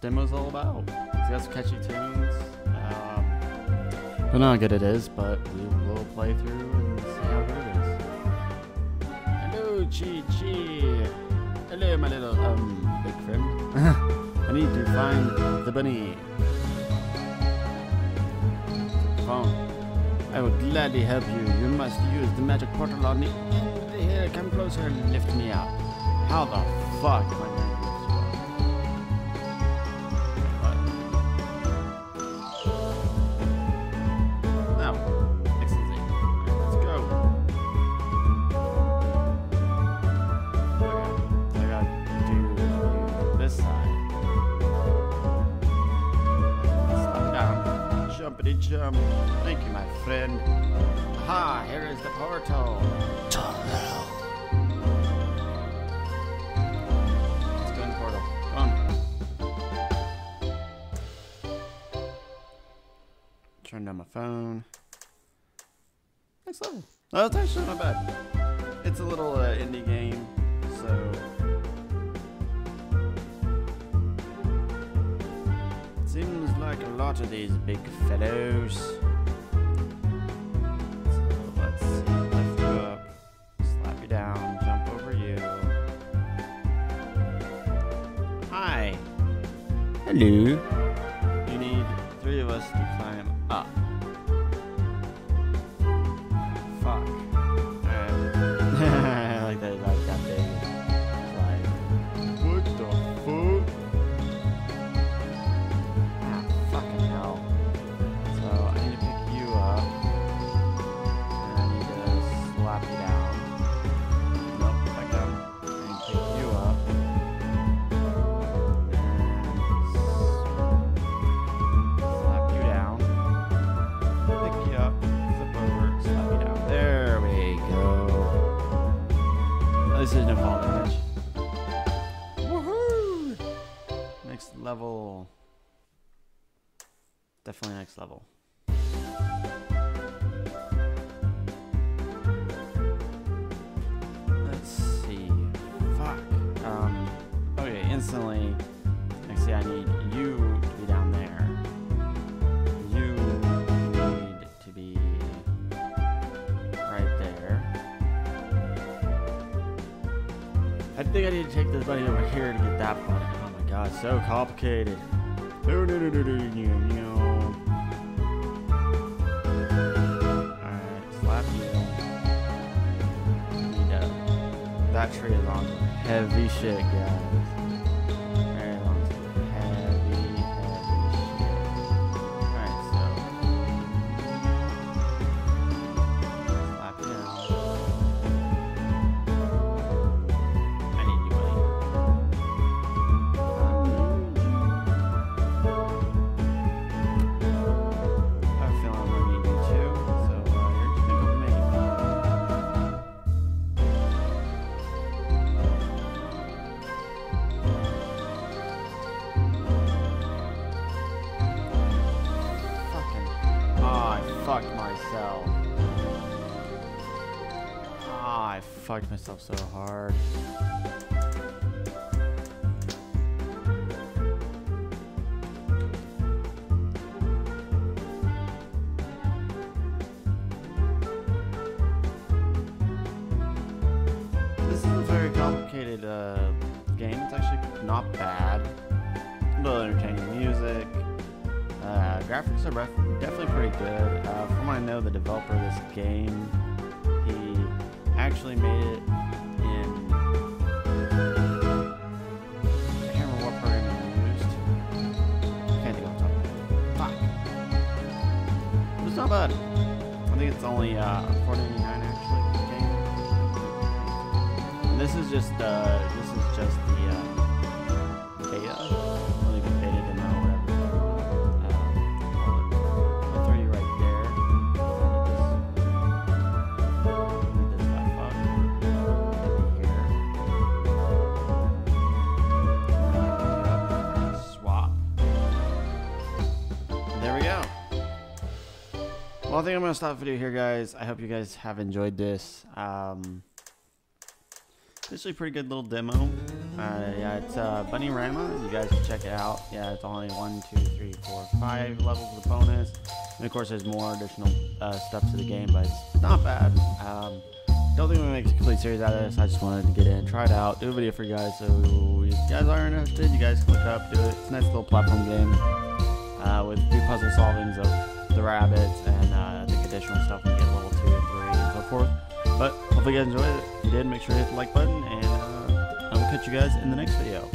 this demo's all about. It's got some catchy tunes. I don't know how good it is, but we will play through and see how good it is. Hello, Chi Chi. Hello, my little um big friend. I need to find the bunny. Phone. I will gladly help you. You must use the magic portal on the here. Come closer and lift me up. How the fuck my Jumpity jump. Thank you, my friend. Ha! Here is the portal. Tunnel. Let's go in the portal. Come on. Turn down my phone. Next level. Oh, that's actually not bad. It's a little uh, indie game, so. Seems like a lot of these big fellows. So let's see. Lift you up, slap you down, jump over you. Hi. Hello. At is no fall damage. Woohoo! Next level. Definitely next level. Let's see. Fuck. Um. Okay, instantly. Next thing I need I think I need to take this buddy over here to get that button. Oh my god, so complicated. Alright, slap you. To. Uh, that tree is on heavy shit, guys. Fucked myself. Ah, I fucked myself so hard. This is a very complicated uh, game. It's actually not bad. A little entertaining music. Uh, graphics are definitely pretty good. Uh, from what I know, the developer of this game, he actually made it in. I can't remember what program he used. I can't think. Fuck. It's not bad. I think it's only uh, 4.99 actually. the game. And this is just uh, this is just the uh, Well, I think I'm gonna stop the video here, guys. I hope you guys have enjoyed this. Um, Actually, pretty good little demo. Uh, yeah, it's uh, Bunny Rama. You guys can check it out. Yeah, it's only one, two, three, four, five levels of the bonus. And of course, there's more additional uh, stuff to the game, but it's not bad. Um, don't think we make a complete series out of this. I just wanted to get in, try it out, do a video for you guys. So if you guys are interested, you guys click up, do it. It's a nice little platform game uh, with few puzzle solvings of the rabbits and uh, I think additional stuff when you get level two and three and so forth. But hopefully you guys enjoyed it. If you did, make sure to hit the like button, and uh, I will catch you guys in the next video.